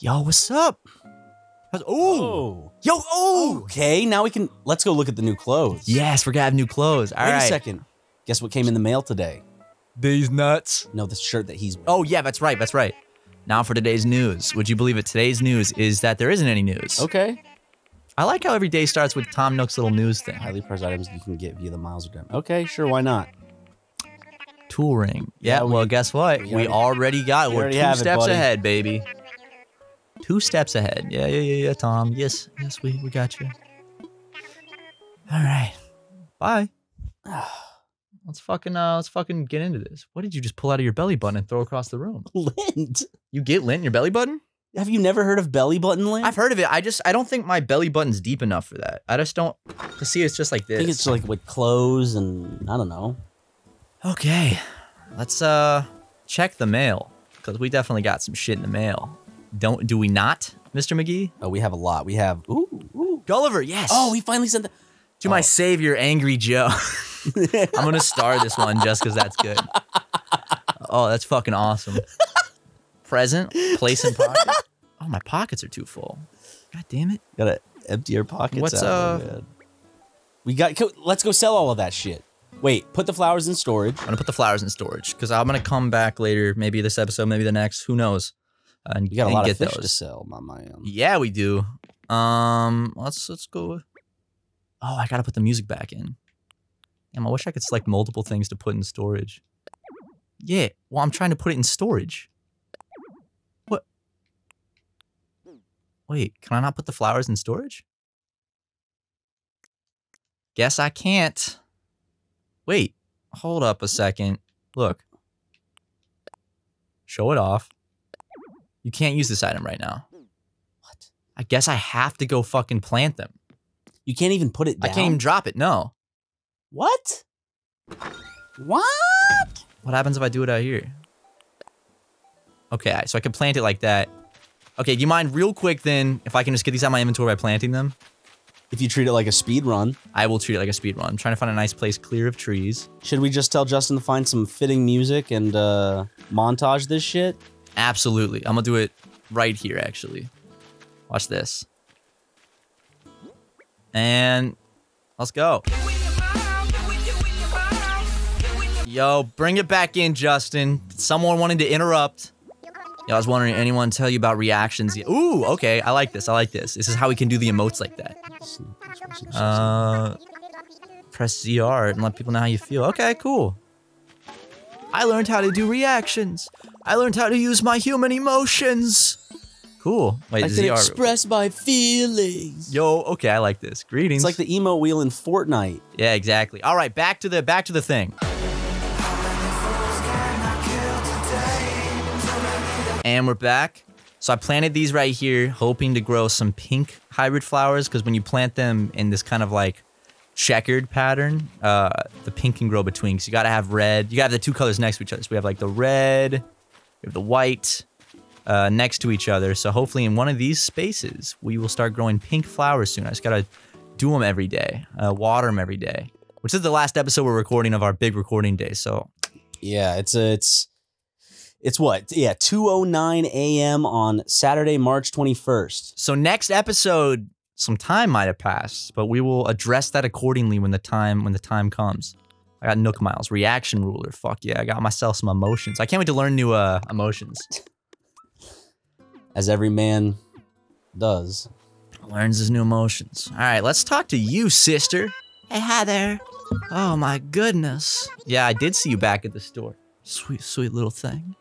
Yo, what's up? How's- Ooh. Oh. Yo, oh. Okay, now we can let's go look at the new clothes. Yes, we're gonna have new clothes. All Wait right. a second. Guess what came in the mail today? These nuts. No, the shirt that he's wearing. Oh, yeah, that's right. That's right. Now for today's news. Would you believe it? Today's news is that there isn't any news. Okay. I like how every day starts with Tom Nook's little news thing. Highly prized items you can get via the miles redemption. Okay, sure, why not? Tool ring. Yeah, Yeah, we- well, guess what? we We, already- already got we We're already two have it, steps buddy. ahead, baby. Two steps ahead. Yeah, yeah, yeah, yeah, Tom. Yes, yes, we, we got you. All right. Bye. Let's fucking uh let's fucking get into this. What did you just pull out of your belly button and throw across the room? Lint. You get lint in your belly button? Have you never heard of belly button lint? I've heard of it. I just I don't think my belly button's deep enough for that. I just don't to see it's just like this. I think it's like with clothes and I don't know. Okay, let's uh check the mail because we definitely got some shit in the mail. Don't do we not, Mr. Magee? Oh, we have a lot. We have ooh, ooh. Gulliver, yes. Oh, he finally sent the to my oh. savior, Angry Joe. I'm gonna star this one just because that's good. Oh, that's fucking awesome. Present, place in pocket. Oh, my pockets are too full. God damn it. Gotta empty your pockets What's, out, uh. We got let's go sell all of that shit. Wait, put the flowers in storage. I'm gonna put the flowers in storage because I'm gonna come back later, maybe this episode, maybe the next, who knows? And We got a lot get of fish those. to sell, my man. Yeah, we do. Um, let's let's go. Oh, I gotta put the music back in. Damn, I wish I could select multiple things to put in storage. Yeah, well, I'm trying to put it in storage. What? Wait, can I not put the flowers in storage? Guess I can't. Wait, hold up a second. Look. Show it off. You can't use this item right now. What? I guess I have to go fucking plant them. You can't even put it I can't even drop it. No. What? What? What happens if I do it out here? Okay, so I can plant it like that. Okay, do you mind real quick then if I can just get these out of my inventory by planting them? If you treat it like a speed run, I will treat it like a speed run. I'm trying to find a nice place clear of trees. should we just tell Justin to find some fitting music and uh, montage this shit? Absolutely. I'm gonna do it right here, actually. Watch this. And let's go. Yo, bring it back in, Justin. Someone wanted to interrupt. Yo, I was wondering, anyone tell you about reactions? Ooh, okay. I like this. I like this. This is how we can do the emotes like that. Uh, press ZR and let people know how you feel. Okay, cool. I learned how to do reactions. I learned how to use my human emotions. Cool. Wait, I can ZR. express my feelings. Yo, okay, I like this. Greetings. It's like the emo wheel in Fortnite. yeah, exactly. All right, back to the back to the thing. And we're back. So I planted these right here, hoping to grow some pink hybrid flowers, because when you plant them in this kind of like checkered pattern, uh, the pink can grow between. So you gotta have red. You gotta have the two colors next to each other. So we have like the red, we have the white uh, next to each other. So hopefully in one of these spaces, we will start growing pink flowers soon. I just gotta do them every day, uh, water them every day. Which is the last episode we're recording of our big recording day. So Yeah, it's a, it's it's what? Yeah, 2:09 a.m. on Saturday, March 21st. So next episode, some time might have passed, but we will address that accordingly when the time when the time comes. I got Nook Miles, reaction ruler. Fuck yeah, I got myself some emotions. I can't wait to learn new uh, emotions. As every man does. Learns his new emotions. All right, let's talk to you, sister. Hey, hi there. Oh my goodness. Yeah, I did see you back at the store. Sweet, sweet little thing.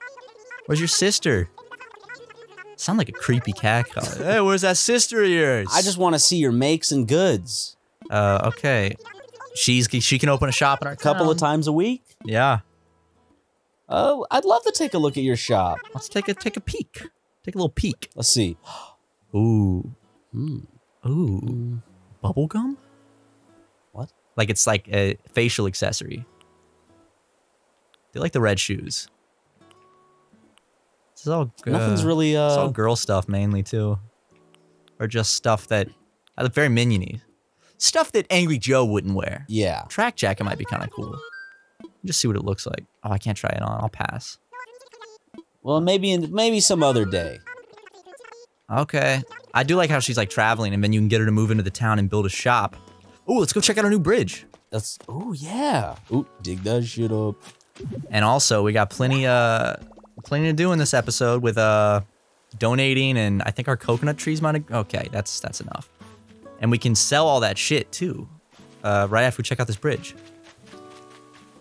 Where's your sister? Sound like a creepy cat call. hey, where's that sister of yours? I just want to see your makes and goods. Uh, okay. She's she can open a shop in our A couple of times a week. Yeah. Oh, I'd love to take a look at your shop. Let's take a take a peek. Take a little peek. Let's see. Ooh. Hmm. Ooh. Mm. Bubble gum? What? Like it's like a facial accessory. They like the red shoes. This is all uh, Nothing's really It's all uh girl stuff mainly too. Or just stuff that look very miniony. Stuff that Angry Joe wouldn't wear. yeah. Track jacket might be kind of cool. Just see what it looks like. Oh, I can't try it on. I'll pass. Well, maybe in, maybe some other day. Okay. I do like how she's like traveling and then you can get her to move into the town and build a shop. Oh, let's go check out our new bridge. That's oh yeah. Ooh, dig that shit up. And also, we got plenty uh plenty to do in this episode with uh donating and I think our coconut trees might have okay, that's that's enough. And we can sell all that shit too. Uh right after we check out this bridge.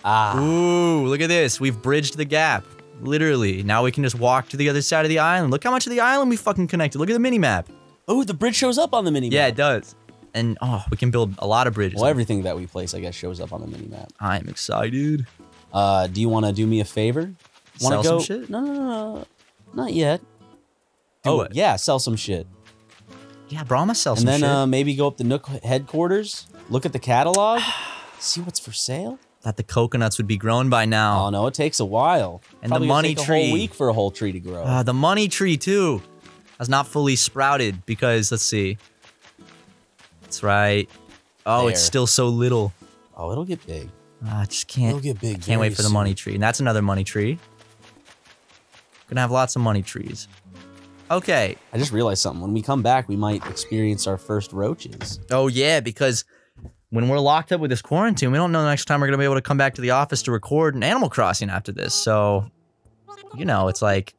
Ah, Ooh, look at this. We've bridged the gap. Literally. Now we can just walk to the other side of the island. Look how much of the island we fucking connected. Look at the mini map. oh, the bridge shows up on the mini. Yeah, it does. And oh, we can build a lot of bridges. Well, everything that we place, I guess, shows up on the mini map. I'm excited. Uh, do you want to do me a favor? Sell Want to some go? shit? No, no, no, no, not yet. Do oh, what? yeah, sell some shit, Yeah, bro, I'm gonna sell and then uh, maybe go up to Nook headquarters, look at the catalog, see what's for sale. that the coconuts would be grown by now. Oh no, it takes a while. And the Probably gonna money take a tree. whole week for a whole tree to grow. Uh, the money tree too has not fully sprouted because let's see. That's right. Oh, it's still so little. oh, it'll get big. Ah, I just can't. It'll get big. Can't wait for the money tree. And that's another money tree. Gonna have lots of money trees. Okay. I just realized something. When we come back, we might experience our first roaches. Oh yeah, because when we're locked up with this quarantine, we don't know the next time we're gonna be able to come back to the office to record an Animal Crossing after this. So, you know, it's like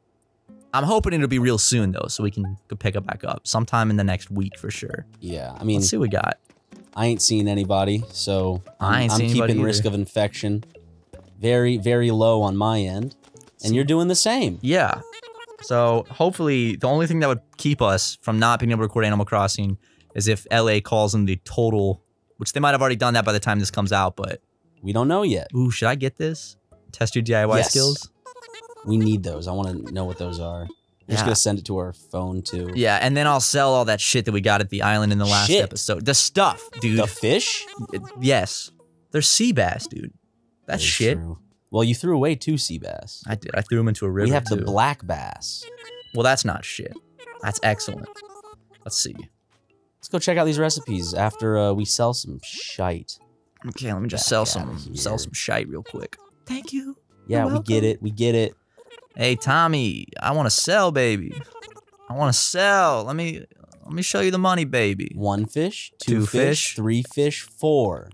I'm hoping it'll be real soon though, so we can pick it back up sometime in the next week for sure. Yeah, I mean, Let's see what we got. I ain't seen anybody, so I'm, I ain't I'm keeping risk of infection very, very low on my end, and you're doing the same. Yeah. So hopefully, the only thing that would keep us from not being able to record Animal Crossing is if LA calls in the total, which they might have already done that by the time this comes out. But We don't know yet. ooh, should I get this? Test your DIY Yes. skills. We need those. I want to know what those are. I'm just gonna send it to our phone too. Yeah, and then I'll sell all that shit that we got at the island in the last Shit. episode. The stuff, dude. The fish? Yes, they're sea bass, dude. That's That shit. true. Well, you threw away two sea bass. I did. I threw them into a river. we have too. the black bass. Well, that's not shit. That's excellent. Let's see. Let's go check out these recipes after uh, we sell some shite. Okay, let me just Back sell some here. sell some shite real quick. Thank you. Yeah, You're we get it. We get it. Hey Tommy, I want to sell, baby. I want to sell. Let me let me show you the money, baby. One fish, two, Two fish, fish. three fish, four.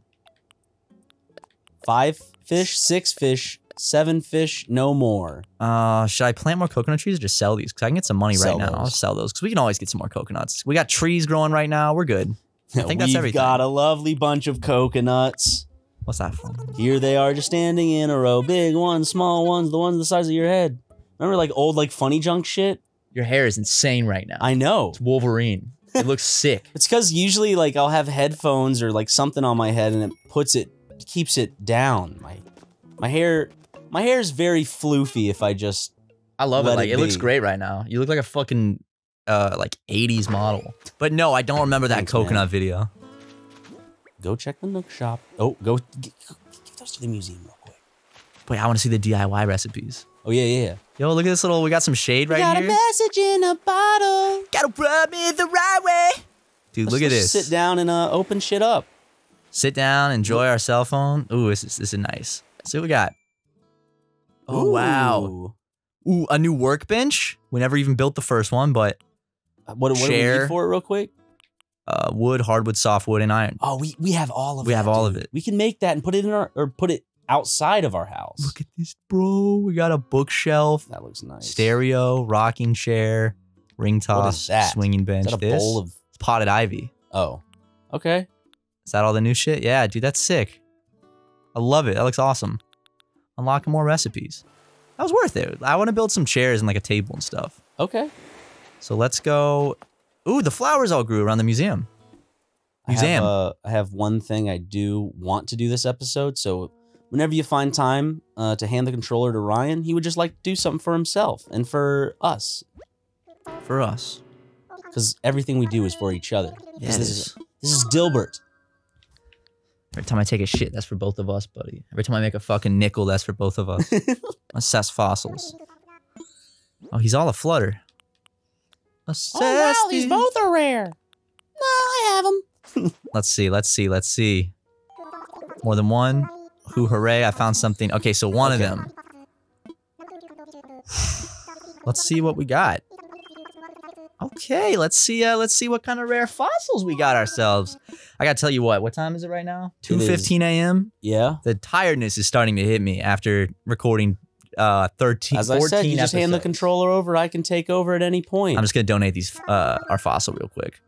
Five fish, six fish, seven fish, no more. Uh, should I plant more coconut trees or just sell these? Because I can get some money Sell right now. I'll sell those because we can always get some more coconuts. We got trees growing right now. We're good. I think that's everything. We've got a lovely bunch of coconuts. What's that from? Here they are, just standing in a row. Big ones, small ones, the ones the size of your head. Remember, like old, like funny junk shit. Your hair is insane right now. I know. it's Wolverine. It looks sick. It's because usually, like, I'll have headphones or like something on my head, and it puts it, keeps it down. My, my hair, my hair is very floofy if I just. I love it. Like it it, looks great right now. You look like a fucking uh like 80s model. But no, I don't remember that Thanks, man. coconut video. Go check the Nook shop. Oh, go give those to the museum real quick. Wait, I want to see the DIY recipes. Oh yeah, yeah. yeah. Yo, look at this little. We got some shade right got here. Got a message in a bottle. Gotta rub me the right way. Dude, look at Let's this. Sit down and uh, open shit up. Sit down, enjoy our cell phone. Ooh, this is, this is nice. See what we got. Oh, wow. Ooh. Ooh, a new workbench. We never even built the first one, but Uh, What, what do we need for it, real quick? uh, wood, hardwood, softwood, and iron. Oh, we we have all of. We that, have all of it. We can make that and put it in our or put it outside of our house. Look at this, bro. We got a bookshelf, that looks nice. stereo, rocking chair, ring toss, swinging bench. Is that a this bowl of? potted ivy. Oh, okay. Is that all the new shit? Yeah, dude, that's sick. I love it. That looks awesome. Unlocking more recipes. That was worth it. I want to build some chairs and like a table and stuff. Okay. So let's go. Ooh, the flowers all grew around the museum. I have, Museum. uh, I have one thing I do want to do this episode. So whenever you find time uh, to hand the controller to Ryan, he would just like to do something for himself and for us, For us. because everything we do is for each other. Yeah, 'Cause it this is. is this is Dilbert. Every time I take a shit, that's for both of us, buddy. Every time I make a fucking nickel, that's for both of us. Assess fossils. Oh, he's all a flutter. Assess oh, wow, these both are rare. No, I have them. Let's see, let's see, let's see. More than one? Who hooray, I found something. Okay, so one of them. Let's see what we got. Okay, let's see. Uh, let's see what kind of rare fossils we got ourselves. I gotta tell you what. What time is it right now? Two fifteen a.m. Yeah. The tiredness is starting to hit me after recording uh 13, As I 14 said, you just hand the controller over. I can take over at any point. I'm just gonna donate these uh our fossil real quick.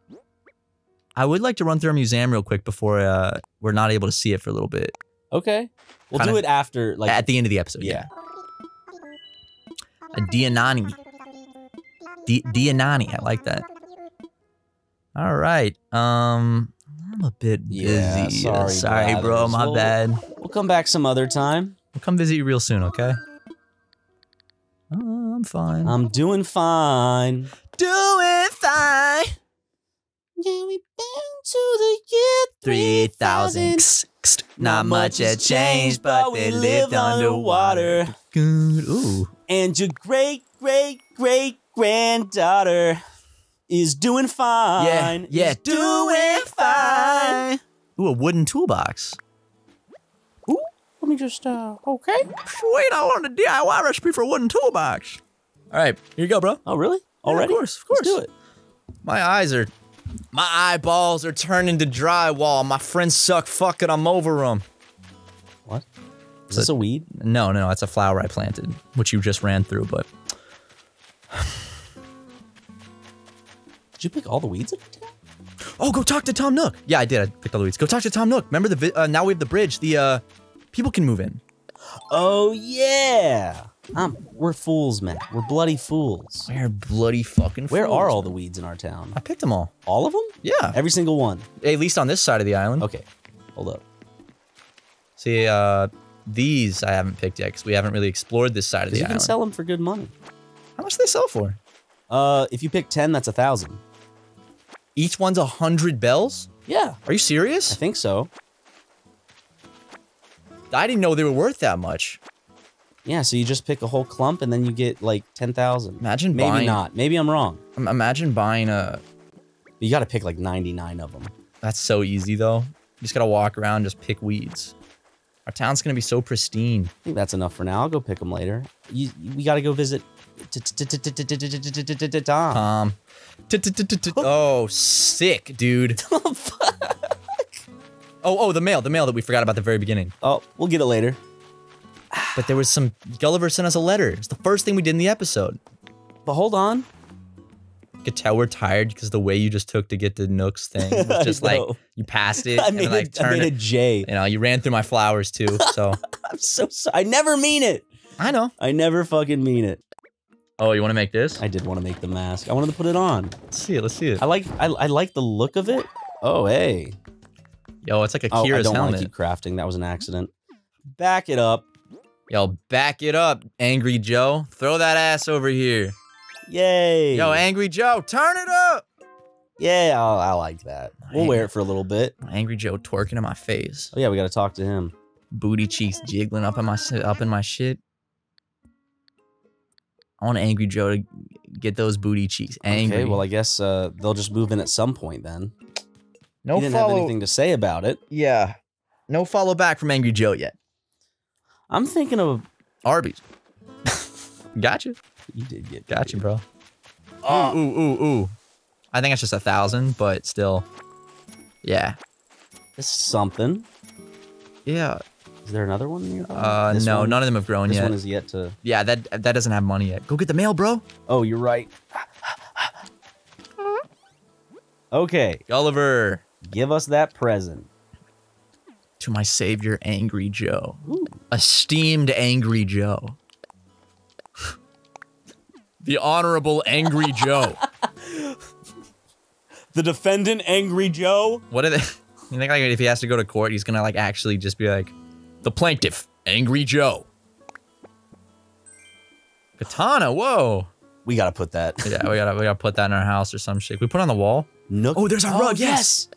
I would like to run through a museum real quick before uh we're not able to see it for a little bit okay. We'll Kinda- do it after. Like, at the end of the episode. yeah. A Dianani. Di- Dianani. I like that. All right. Um, I'm a bit busy. Yeah, sorry, sorry bro. My We'll- bad. We'll come back some other time. We'll come visit you real soon. Okay. Oh, I'm fine. I'm doing fine. doing fine. Yeah, we've been to the year Three thousand. Not much had changed, but they lived underwater. Good. Ooh. And your great, great, great granddaughter is doing fine. Yeah. Yeah. Is doing fine. Ooh, a wooden toolbox. Ooh, let me just, uh, okay. Sweet, I want a DIY recipe for a wooden toolbox. All right, here you go, bro. Oh, really? Already? of course, of course. Let's do it. My eyes are, my eyeballs are turning to drywall. My friends suck fucking. I'm over them. What? Is this a weed? No, no, no, that's a flower I planted, which you just ran through. But Did you pick all the weeds in oh, go talk to Tom Nook. Yeah, I did. I picked all the weeds. Go talk to Tom Nook. Remember the uh, now we have the bridge. The uh, people can move in. Oh, yeah. Um, we're fools, man. We're bloody fools. We're bloody fucking. Where fools. are all the weeds in our town? I picked them all. All of them? Yeah, Every single one. at least on this side of the island. Okay. Hold up. See, uh, these I haven't picked yet because we haven't really explored this side of Because the you can sell them for good money. How much do they sell for? Uh, if you pick 10, that's a thousand. Each one's a hundred bells. Yeah, Are you serious? I think so. I didn't know they were worth that much. Yeah, so you just pick a whole clump and then you get like 10,000. Imagine buying. Maybe buying. not. Maybe I'm wrong. im- Imagine buying a. You got to pick like 99 of them. That's so easy though. You just gotta walk around, just pick weeds. Our town's gonna be so pristine. I think that's enough for now. I'll go pick them later. You, we got to go visit Tom. Oh, sick, dude. Oh, oh, oh, the mail, the mail that we forgot about at the very beginning. Oh, we'll get it later. But there was some. Gulliver sent us a letter. It's the first thing we did in the episode. But hold on. You could tell we're tired because the way you just took to get the Nook's thing was just like you passed it I and made, then, like a, I turned made it. a J. You know, you ran through my flowers too. So I'm so sorry. I never mean it. I know. I never fucking mean it. Oh, you want to make this? I did want to make the mask. I wanted to put it on. Let's see it. Let's see it. I like I, I like the look of it. Oh hey. Yo, it's like a Oh, I don't want to keep crafting. That was an accident. Back it up. Yo, back it up, Angry Joe. Throw that ass over here. Yay. Yo, Angry Joe, turn it up. yeah, I, I like that. We'll wear it for a little bit. Angry Joe twerking in my face. Oh yeah, we got to talk to him. Booty cheeks jiggling up in my up in my shit. I want Angry Joe to get those booty cheeks angry. Okay, well I guess uh, they'll just move in at some point then. no he didn't follow. have anything to say about it. Yeah, no follow back from Angry Joe yet. I'm thinking of Arby's. gotcha, you did get gotcha, paid. bro. Oh. Ooh, ooh, ooh, ooh. I think it's just a thousand, but still. Yeah. This is something. Yeah. Is there another one nearby? Uh, This no, one? none of them have grown This yet. one is yet to. yeah, that that doesn't have money yet. Go get the mail, bro. Oh, you're right. okay, Gulliver. give us that present. To my savior, Angry Joe. Ooh. Esteemed Angry Joe. the Honorable Angry Joe. The defendant, Angry Joe. What are they? You think like if he has to go to court, he's gonna like actually just be like, the plaintiff, Angry Joe. Katana, whoa. We gotta put that. Yeah, we gotta we gotta put that in our house or some shit. We put it on the wall. Nook. Oh, there's our rug, yes.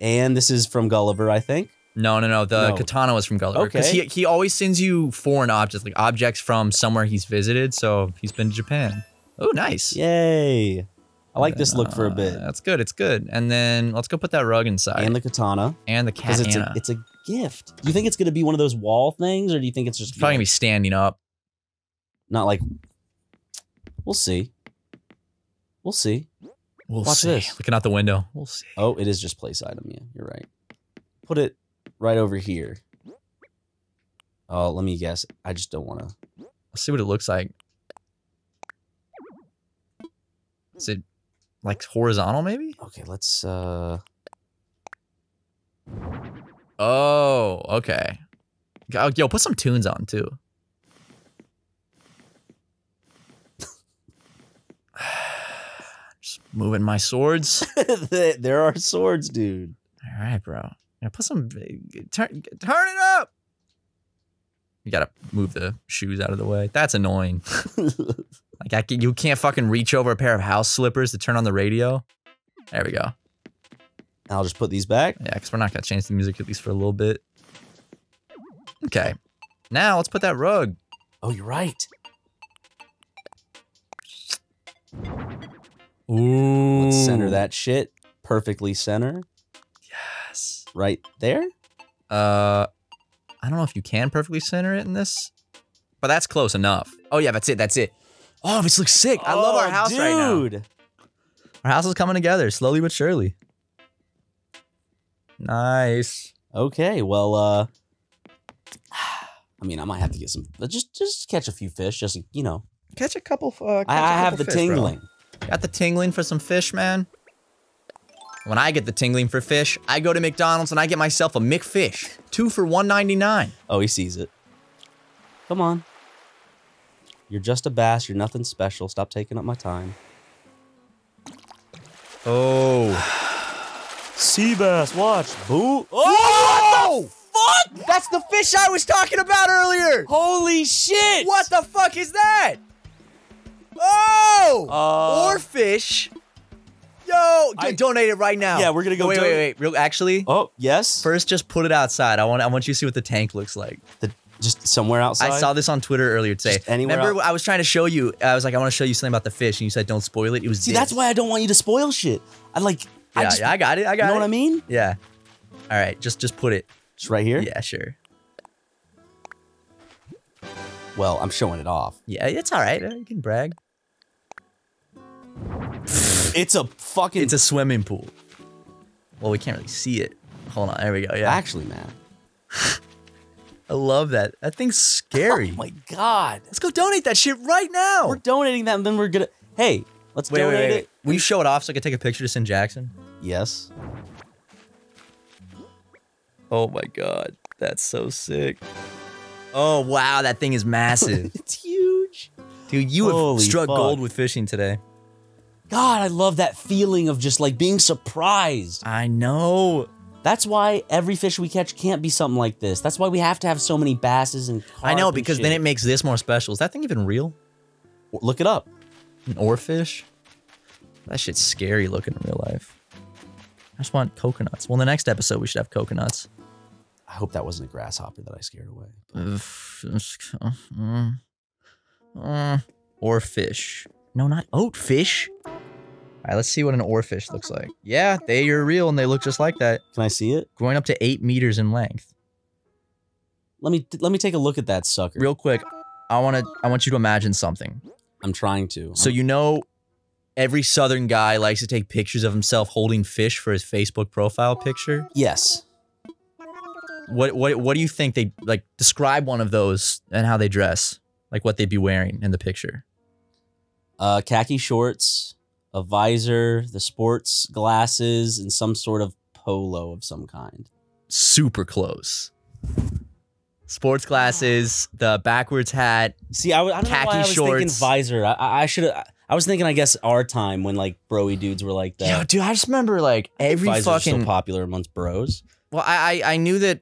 And this is from Gulliver, I think. No, no, no. The No. katana was from Gulliver because Okay. he he always sends you foreign objects, like objects from somewhere he's visited. So he's been to Japan. Oh, nice. Yay! I like this look for a Uh, bit. That's good. It's good. And then let's go put that rug inside And the katana, and the because it's a it's a gift. Do you think it's gonna be one of those wall things, or do you think it's just It's probably gonna be standing up. not like? We'll see. We'll see. We'll Watch see. this. Looking out the window. We'll see. Oh, it is just place item. Yeah, you're right. Put it right over here. Oh, let me guess. I just don't want to. Let's see what it looks like. Is it like horizontal maybe? Okay, let's. uh Oh, okay. Yo, put some tunes on too. Just moving my swords. there are swords, dude. All right, bro. Yeah, put some turn turn it up. You gotta move the shoes out of the way. That's annoying. Like I can, you can't fucking reach over a pair of house slippers to turn on the radio. There we go. I'll just put these back. Yeah, because we're not gonna change the music at least for a little bit. Okay. Now let's put that rug. Oh, you're right. Ooh. Let's center that shit perfectly center Yes. right there. Uh, I don't know if you can perfectly center it in this, but that's close enough. Oh yeah, that's it. That's it. Oh, this looks sick. I love our Oh, house right now. dude. Our house is coming together slowly but surely. Nice. Okay, well, uh, I mean, I might have to get some. Just, just catch a few fish. Just you know, Catch a couple. Uh, I, I have the tingling. Got the tingling for some fish, man. When I get the tingling for fish, I go to McDonald's and I get myself a McFish, two for one ninety nine. Oh, he sees it. Come on. You're just a bass. You're nothing special. Stop taking up my time. Oh, Sea bass, watch. Boo. Oh! what the fuck? that's the fish I was talking about earlier. Holy shit! What the fuck is that? Oh, Uh, or fish. Yo, I- donate it right now. Yeah, we're gonna go Wait, wait, wait. Real, actually, Oh, yes. first just put it outside. I want, I want you to see what the tank looks like. The, just somewhere outside. I saw this on Twitter earlier today. Just anywhere Remember, out- I was trying to show you. I was like, I want to show you something about the fish, and you said, "Don't spoil it." It was See, this. that's why I don't want you to spoil shit. I like. I Yeah, just, yeah, I got it. I got it. you know it. what I mean? Yeah. All right, just just put it. Just right here. Yeah, sure. Well, I'm showing it off. Yeah, it's all right. Uh, you can brag. It's a fucking. It's a swimming pool. Well, we can't really see it. Hold on. There we go. Yeah. actually, man. I love that. That thing's scary. Oh my god. Let's go donate that shit right now. We're donating that, and then we're gonna. Hey, let's wait, donate wait, wait. it. Will you show it off so I can take a picture to send Jackson? Yes. Oh my god, that's so sick. Oh wow, that thing is massive. It's huge. Dude, you have struck fuck. gold with fishing today. God, I love that feeling of just like being surprised. I know. That's why every fish we catch can't be something like this. That's why we have to have so many basses and. I know because then it makes this more special. Is that thing even real? Look it up. An oarfish? That shit's scary looking in real life. I just want coconuts. Well, in the next episode, we should have coconuts. I hope that wasn't a grasshopper that I scared away. Uh, or fish. No, not oatfish. All right, let's see what an oarfish looks like. Yeah, they are real and they look just like that. Can I see it? Growing up to eight meters in length. Let me let me take a look at that sucker. Real quick, I want to. I want you to imagine something. I'm trying to. So you know, every Southern guy likes to take pictures of himself holding fish for his Facebook profile picture. yes. What what what do you think they like? Describe one of those and how they dress, like what they'd be wearing in the picture. Uh, khaki shorts, a visor, the sports glasses, and some sort of polo of some kind. Super close. Sports glasses, the backwards hat. See, I, I don't know why I was thinking shorts. visor. I- I, I should have. I was thinking, I guess, our time when like broy dudes were like that. Yo, dude, I just remember like every are fucking. so popular amongst bros. well, I, I I knew that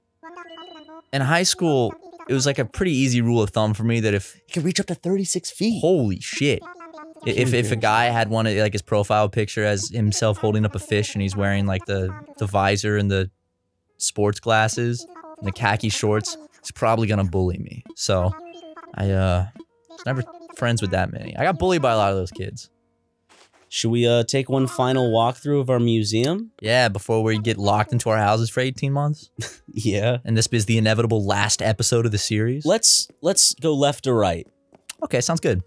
in high school it was like a pretty easy rule of thumb for me that if You can reach up to 36 feet. holy shit, I- if if a guy had one of like his profile picture as himself holding up a fish and he's wearing like the the visor and the sports glasses and the khaki shorts, he's probably gonna bully me. So I uh was never friends with that many. I got bullied by a lot of those kids. Should we uh take one final walkthrough of our museum? Yeah, before we get locked into our houses for 18 months. Yeah. And this is the inevitable last episode of the series. Let's let's go left to right. Okay, sounds good.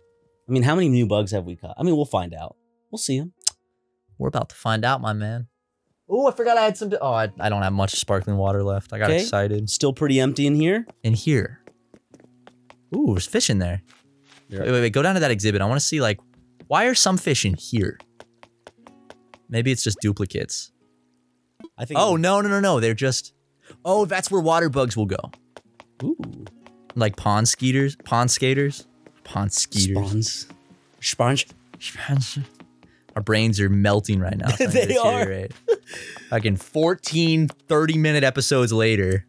I mean, how many new bugs have we caught? I mean, we'll find out. We'll see them. We're about to find out, my man. Oh, I forgot I had some. Oh, I, I don't have much sparkling water left. I got Okay. excited. Still pretty empty in here. In here. Ooh, there's fish in there. Wait, wait, wait. Go down to that exhibit. I want to see, like, why are some fish in here? Maybe it's just duplicates. I think. Oh, no, no, no, no. They're just. Oh, that's where water bugs will go. Ooh. Like pond skeeters, pond skaters, pond skeeters. Spawns. Sponge. Sponge. Our brains are melting right now. They are. Fucking 14, 30 minute episodes later.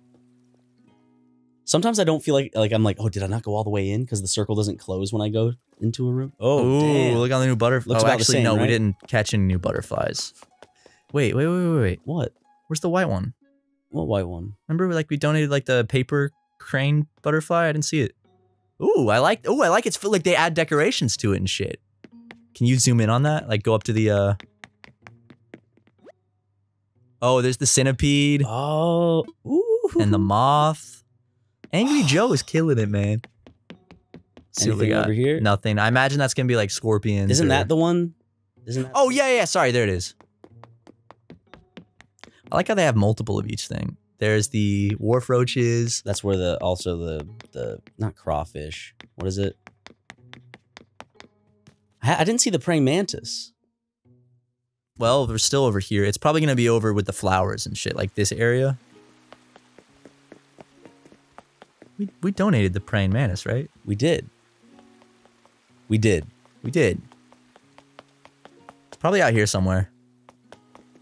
Sometimes I don't feel like like I'm like, oh, did I not go all the way in because the circle doesn't close when I go into a room? Oh, Ooh, damn. look on the new butterfly. Looks Oh, actually, same, no, we didn't catch any new butterflies. Wait, wait, wait, wait, wait. what? Where's the white one? What white one? Remember, like we donated like the paper crane butterfly. I didn't see it. Ooh, I like. Ooh, I like. It's like they add decorations to it and shit. Can you zoom in on that? Like, go up to the. uh Oh, there's the centipede Oh, ooh. and the moth. Angry Joe is killing it, man. See what we Anything got. over here? Nothing. I imagine that's gonna be like scorpions. Isn't or- that the one? Isn't that? Oh yeah, yeah. Sorry, there it is. I like how they have multiple of each thing. There's the wharf roaches. That's where the also the the not crawfish. What is it? I, I didn't see the praying mantis. Well, they're still over here. It's probably gonna be over with the flowers and shit, like this area. We we donated the praying mantis, right? We did. We did. We did. It's probably out here somewhere.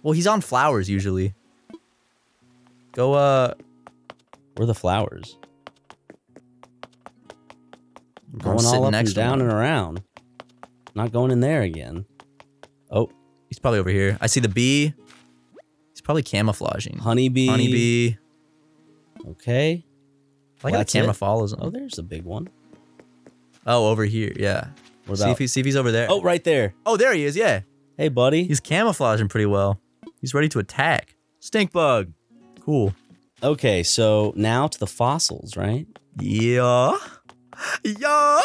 Well, he's on flowers usually. Go uh Where are the flowers? I'm Going all up next and down and around. Not going in there again. Oh, He's probably over here. I see the bee. He's probably camouflaging. honeybee. Honeybee. Okay. I like Well, how the that's camera it? follows him. Oh, there's a big one. Oh, over here. Yeah. What See about? if, he, see if he's over there. oh, right there. oh, there he is. Yeah. Hey, buddy. He's camouflaging pretty well. He's ready to attack. Stink bug. Cool. Okay, so now to the fossils, right? Yeah. Yeah.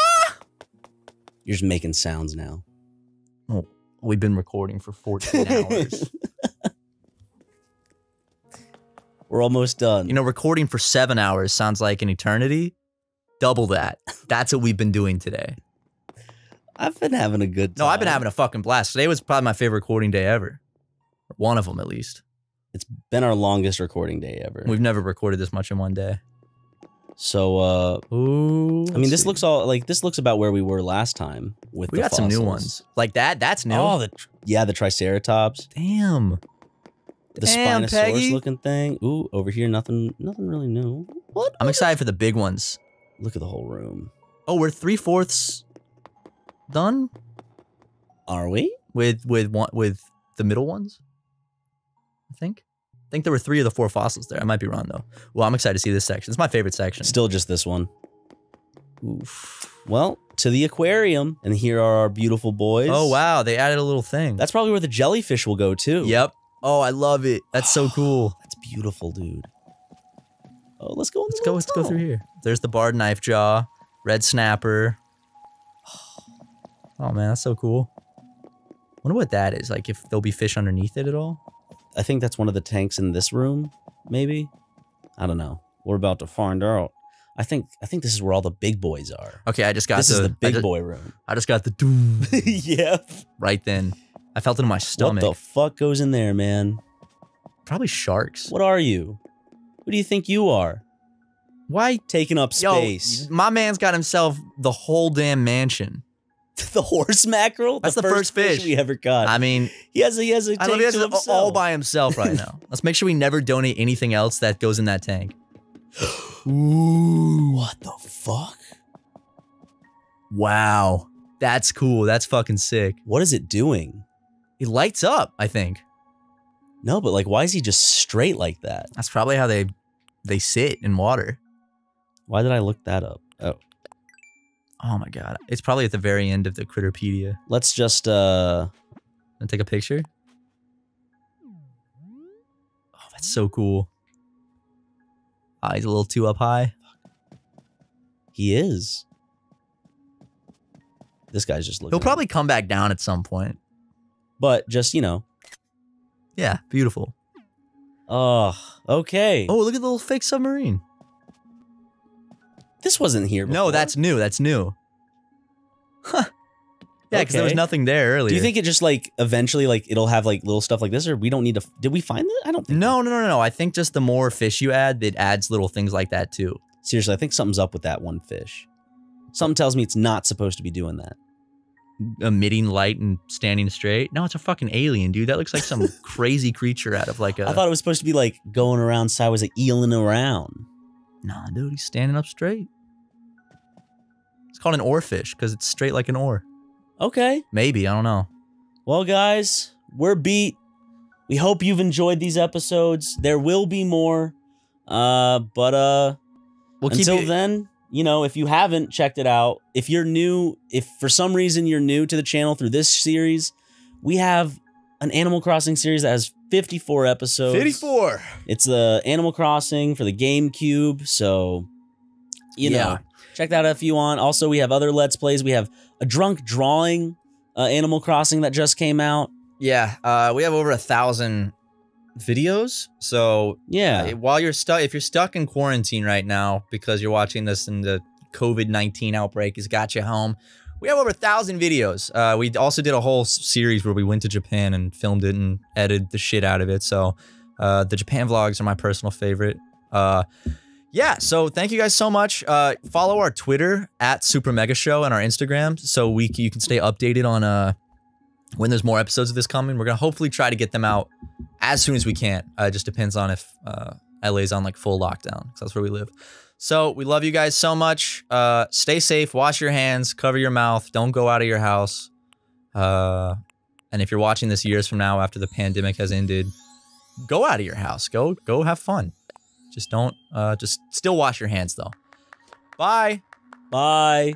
You're just making sounds now. We've been recording for 14 hours. We're almost done. you know, recording for seven hours sounds like an eternity. Double that. That's what we've been doing today. I've been having a good time. No, I've been having a fucking blast. Today was probably my favorite recording day ever. One of them, at least. It's been our longest recording day ever. We've never recorded this much in one day. so, uh, Ooh. I mean, this looks all like this looks about where we were last time with. We got some new ones. Like that. That's new. Oh, the yeah, the Triceratops, Damn. The Damn, Spinosaurus Peggy. looking thing. Ooh, over here, nothing, nothing really new. What? I'm excited for the big ones. Look at the whole room. Oh, we're three fourths done Are we? with with one with the middle ones. I think. I think there were three of the four fossils there. I might be wrong though. Well, I'm excited to see this section. It's my favorite section. Still just this one. Oof. Well, to the aquarium, and here are our beautiful boys. Oh wow, they added a little thing. That's probably where the jellyfish will go too. Yep. Oh, I love it. That's so cool. That's beautiful, dude. Oh, let's go. in Let's go. Let's go through here. There's the barred knife jaw, red snapper. Oh man, that's so cool. Wonder what that is. Like if there'll be fish underneath it at all. I think that's one of the tanks in this room, maybe. I don't know. We're about to find out. I think I think this is where all the big boys are. Okay, I just got This the, is the big just, boy room. I just got the doom yep. right then. I felt it in my stomach. What the fuck goes in there, man? Probably sharks. What are you? Who do you think you are? Why? Taking up space? Yo, my man's got himself the whole damn mansion. the horse mackerel. That's the first fish. we ever got. I mean, he has a he has a I tank he has to it himself. all by himself right now. Let's make sure we never donate anything else that goes in that tank. Ooh. What the fuck? Wow. That's cool. That's fucking sick. What is it doing? He lights up, I think. No, but like, why is he just straight like that? That's probably how they they sit in water. Why did I look that up? Oh, Oh my god. It's probably at the very end of the Critterpedia. let's just uh And take a picture. Oh, that's so cool. Ah, he's a little too up high. he is. This guy's just looking. He'll probably come back down at some point. But just you know, Yeah, beautiful. Oh, okay. Oh, look at the little fake submarine. This wasn't here. No, that's new. That's new. Huh. Yeah, because there was nothing there earlier. Do you think it just like eventually like it'll have like little stuff like this, or we don't need to? Did we find it? I don't think. No, no, no, no, no. I think just the more fish you add, it adds little things like that too. Seriously, I think something's up with that one fish. Something tells me it's not supposed to be doing that. Emitting light and standing straight. No, it's a fucking alien, dude. That looks like some crazy creature out of like a. I thought it was supposed to be like going around sideways, like eeling around. Nah, dude, he's standing up straight. It's called an oarfish because it's straight like an oar. Okay. Maybe I don't know. Well, guys, we're beat. We hope you've enjoyed these episodes. There will be more. Uh, but uh, We'll keep until you- then, you know, if you haven't checked it out, if you're new, if for some reason you're new to the channel through this series, we have an Animal Crossing series that has 54 episodes. 54. It's the Animal Crossing for the GameCube, so you know, check that out if you want. Also, we have other Let's Plays. We have a drunk drawing uh, Animal Crossing that just came out. Yeah, uh, we have over a thousand videos. So Yeah, uh, while you're stuck, if you're stuck in quarantine right now because you're watching this and the COVID nineteen outbreak has got you home, we have over a thousand videos. Uh, we also did a whole series where we went to Japan and filmed it and edited the shit out of it. So uh, the Japan vlogs are my personal favorite. Uh, yeah, so thank you guys so much. Uh, follow our Twitter at Super Mega Show and our Instagram so we you can stay updated on uh when there's more episodes of this coming. We're gonna hopefully try to get them out as soon as we can. Uh, it just depends on if uh, LA's on like full lockdown because that's where we live. So we love you guys so much. Uh, stay safe. Wash your hands. Cover your mouth. Don't go out of your house. Uh, and if you're watching this years from now after the pandemic has ended, go out of your house. Go go have fun. Just don't. Uh, just still wash your hands though. Bye. bye.